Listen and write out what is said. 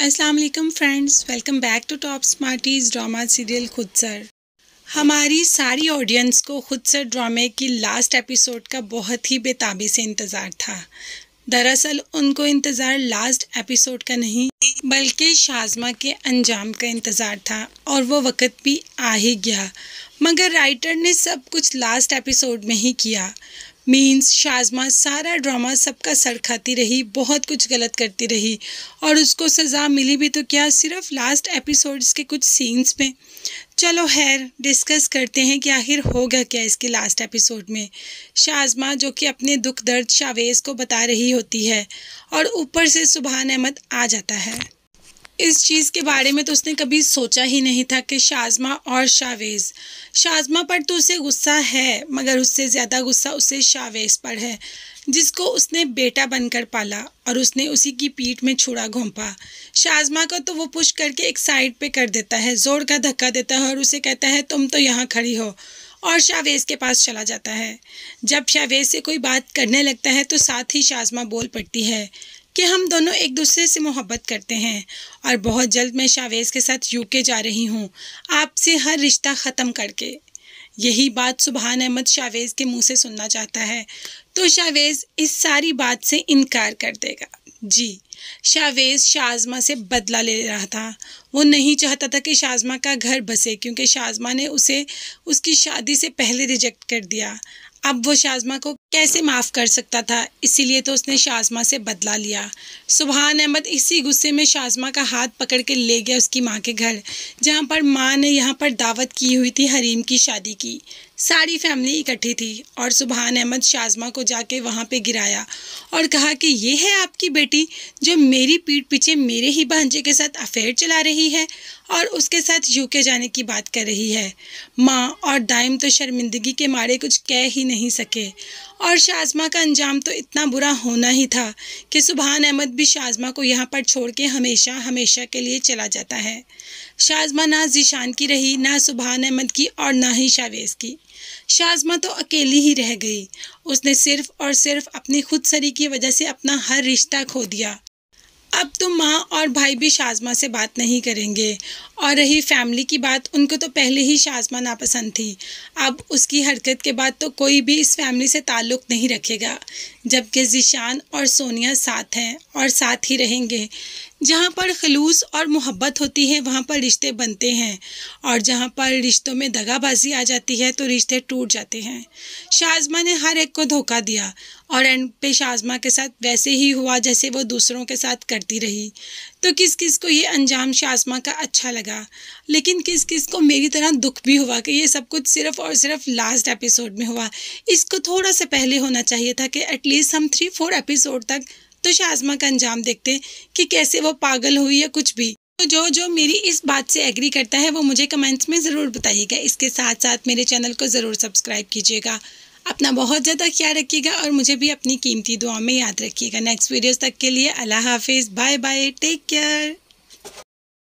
वालेकुम friends, welcome back to top smarties drama serial खुद sir. हमारी सारी ऑडियंस को खुद सर ड्रामे की लास्ट एपिसोड का बहुत ही बेताबी से इंतज़ार था। दरअसल उनको इंतज़ार लास्ट एपिसोड का नहीं, बल्कि शाजमा के अंजाम का इंतज़ार था और वो वक़्त भी आ ही गया। मगर राइटर ने सब कुछ लास्ट एपिसोड में ही किया। मीन्स शाजमा सारा ड्रामा सबका सर खाती रही, बहुत कुछ गलत करती रही। और उसको सज़ा मिली भी तो क्या सिर्फ़ लास्ट एपिसोड्स के कुछ सीन्स में? चलो खैर डिस्कस करते हैं कि आखिर होगा क्या इसके लास्ट एपिसोड में। शाजमा जो कि अपने दुख दर्द शावेज़ को बता रही होती है, और ऊपर से सुबहान अहमद आ जाता है। इस चीज़ के बारे में तो उसने कभी सोचा ही नहीं था कि शाजमा और शावेज़। शाजमा पर तो उसे गुस्सा है, मगर उससे ज़्यादा गुस्सा उसे शावेज़ पर है, जिसको उसने बेटा बनकर पाला और उसने उसी की पीठ में छुड़ा घोंपा। शाजमा को तो वो पुश करके एक साइड पे कर देता है, ज़ोर का धक्का देता है और उसे कहता है, तुम तो यहाँ खड़ी हो। और शावेज़ के पास चला जाता है। जब शावेज़ से कोई बात करने लगता है तो साथ ही शाजमा बोल पड़ती है कि हम दोनों एक दूसरे से मोहब्बत करते हैं और बहुत जल्द मैं शावेज़ के साथ यूके जा रही हूँ। आपसे हर रिश्ता ख़त्म करके। यही बात सुबहान अहमद शावेज़ के मुँह से सुनना चाहता है। तो शावेज़ इस सारी बात से इनकार कर देगा। जी। शावेज़ शाजमा से बदला ले रहा था। वो नहीं चाहता था कि शाजमा का घर बसे, क्योंकि शाजमा ने उसे, उसकी शादी से पहले रिजेक्ट कर दिया। अब वो शाजमा को कैसे माफ़ कर सकता था? इसीलिए तो उसने शाजमा से बदला लिया। सुबहान अहमद इसी गुस्से में शाजमा का हाथ पकड़ के ले गया उसकी माँ के घर, जहाँ पर माँ ने यहाँ पर दावत की हुई थी हरीम की शादी की। सारी फैमिली इकट्ठी थी और सुबहान अहमद शाजमा को जाके वहाँ पे गिराया और कहा कि, ये है आपकी बेटी जो मेरी पीठ पीछे मेरे ही भांजे के साथ अफेयर चला रही है और उसके साथ यूके जाने की बात कर रही है। माँ और दाइम तो शर्मिंदगी के मारे कुछ कह ही नहीं सके। और शाजमा का अंजाम तो इतना बुरा होना ही था कि सुबहान अहमद भी शाजमा को यहाँ पर छोड़ के हमेशा हमेशा के लिए चला जाता है। शाजमा ना जीशान की रही, ना सुबहान अहमद की और ना ही शावेज़ की। शाजमा तो अकेली ही रह गई। उसने सिर्फ़ और सिर्फ़ अपनी खुद सरी की वजह से अपना हर रिश्ता खो दिया। अब तो माँ और भाई भी शाजमा से बात नहीं करेंगे। और रही फैमिली की बात, उनको तो पहले ही शाजमा नापसंद थी। अब उसकी हरकत के बाद तो कोई भी इस फैमिली से ताल्लुक़ नहीं रखेगा। जबकि जिशान और सोनिया साथ हैं और साथ ही रहेंगे। जहाँ पर खलूस और मोहब्बत होती है, वहाँ पर रिश्ते बनते हैं। और जहाँ पर रिश्तों में दगाबाजी आ जाती है तो रिश्ते टूट जाते हैं। शाजमा ने हर एक को धोखा दिया और एंड पे शाजमा के साथ वैसे ही हुआ जैसे वो दूसरों के साथ करती रही। तो किस किस को ये अंजाम शाजमा का अच्छा लगा? लेकिन किस किस को मेरी तरह दुख भी हुआ कि ये सब कुछ सिर्फ़ और सिर्फ़ लास्ट एपिसोड में हुआ। इसको थोड़ा सा पहले होना चाहिए था कि एटलीस्ट हम थ्री फोर एपिसोड तक तो शाजमा का अंजाम देखते कि कैसे वो पागल हुई या कुछ भी। तो जो जो मेरी इस बात से एग्री करता है, वो मुझे कमेंट्स में ज़रूर बताइएगा। इसके साथ साथ मेरे चैनल को ज़रूर सब्सक्राइब कीजिएगा। अपना बहुत ज़्यादा ख्याल रखिएगा और मुझे भी अपनी कीमती दुआ में याद रखिएगा। नेक्स्ट वीडियोस तक के लिए अल्लाह हाफिज़। Bye bye take care